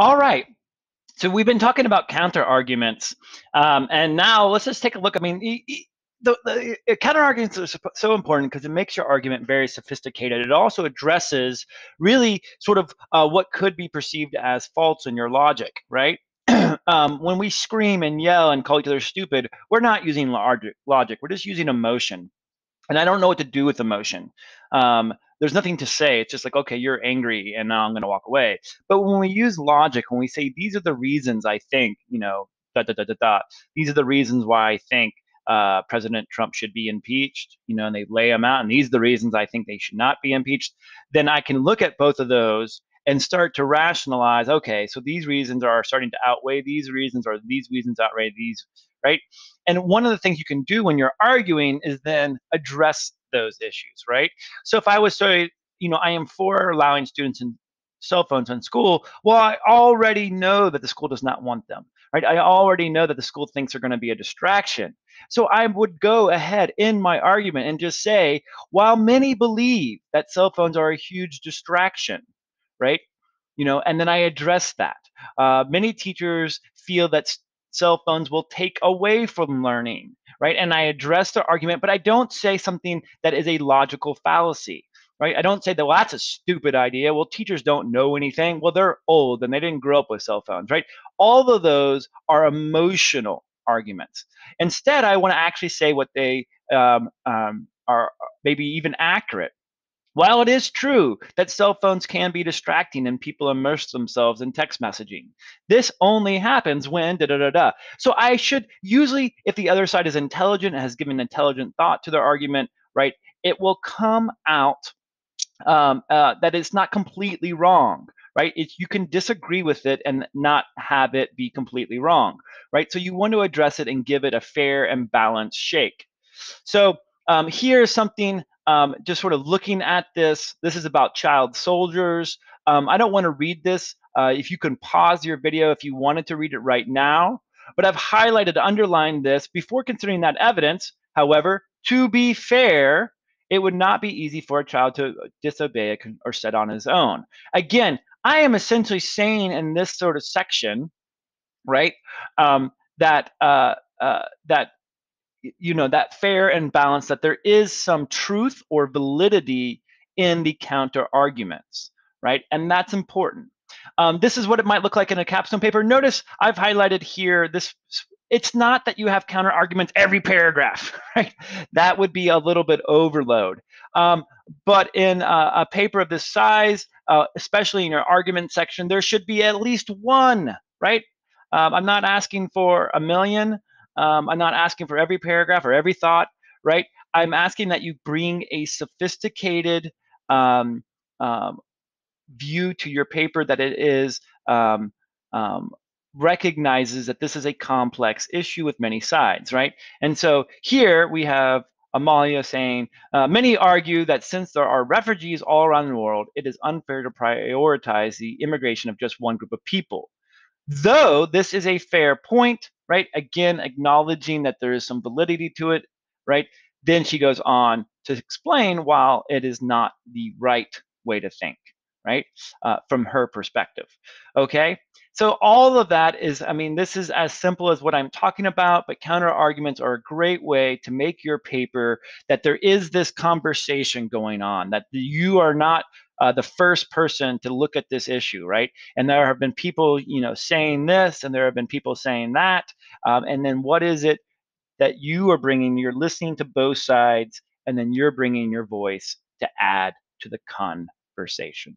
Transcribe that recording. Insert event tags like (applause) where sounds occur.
All right. So we've been talking about counter arguments, um, and now let's just take a look. I mean, e- e- the, the counter arguments are so important because it makes your argument very sophisticated. It also addresses really sort of uh, what could be perceived as faults in your logic, right? (clears throat) um, when we scream and yell and call each other stupid, we're not using logic. Logic. We're just using emotion, and I don't know what to do with emotion. Um, there's nothing to say. It's just like, okay, you're angry, and now I'm going to walk away. But when we use logic, when we say these are the reasons I think, you know, da da da da da, these are the reasons why I think uh, President Trump should be impeached, you know, and they lay them out, and these are the reasons I think they should not be impeached, then I can look at both of those and start to rationalize, okay, so these reasons are starting to outweigh these reasons, or these reasons outweigh these, right? And one of the things you can do when you're arguing is then address those issues, right? So if I was say, you know, I am for allowing students in cell phones in school, well, I already know that the school does not want them, right? I already know that the school thinks they're going to be a distraction. So I would go ahead in my argument and just say, while many believe that cell phones are a huge distraction, right? You know, and then I address that. Uh, many teachers feel that cell phones will take away from learning, right? And I address the argument, but I don't say something that is a logical fallacy, right? I don't say that, well, that's a stupid idea. Well, teachers don't know anything. Well, they're old and they didn't grow up with cell phones, right? All of those are emotional arguments. Instead, I want to actually say what they um, um, are maybe even accurate. While it is true that cell phones can be distracting and people immerse themselves in text messaging, this only happens when da da da da. So I should usually, if the other side is intelligent and has given intelligent thought to their argument, right, it will come out um, uh, that it's not completely wrong, right? It, you can disagree with it and not have it be completely wrong, right? So you want to address it and give it a fair and balanced shake. So um, here's something um, just sort of looking at this. This is about child soldiers. Um, I don't want to read this. Uh, if you can pause your video if you wanted to read it right now. But I've highlighted, underlined this before considering that evidence. However, to be fair, it would not be easy for a child to disobey or set on his own. Again, I am essentially saying in this sort of section, right, um, that uh, uh, that you know that fair and balanced that there is some truth or validity in the counter arguments right? And that's important. Um, this is what it might look like in a capstone paper. Notice i've highlighted here this it's not that you have counter arguments every paragraph (laughs) right? That would be a little bit overload. Um, but in a, a, paper of this size uh, especially in your argument section there should be at least one right? Um, i'm not asking for a million um, I'm not asking for every paragraph or every thought, right? I'm asking that you bring a sophisticated um, um, view to your paper that it is um, um, recognizes that this is a complex issue with many sides, right? And so here we have Amalia saying, uh, many argue that since there are refugees all around the world, it is unfair to prioritize the immigration of just one group of people. Though this is a fair point, right? Again, acknowledging that there is some validity to it, right? Then she goes on to explain why it is not the right way to think, right? Uh, from her perspective. Okay. So all of that is, I mean, this is as simple as what I'm talking about, but counter arguments are a great way to make your paper that there is this conversation going on, that you are not uh, the first person to look at this issue, right? And there have been people, you know, saying this, and there have been people saying that, um, and then what is it that you are bringing? You're listening to both sides, and then you're bringing your voice to add to the conversation.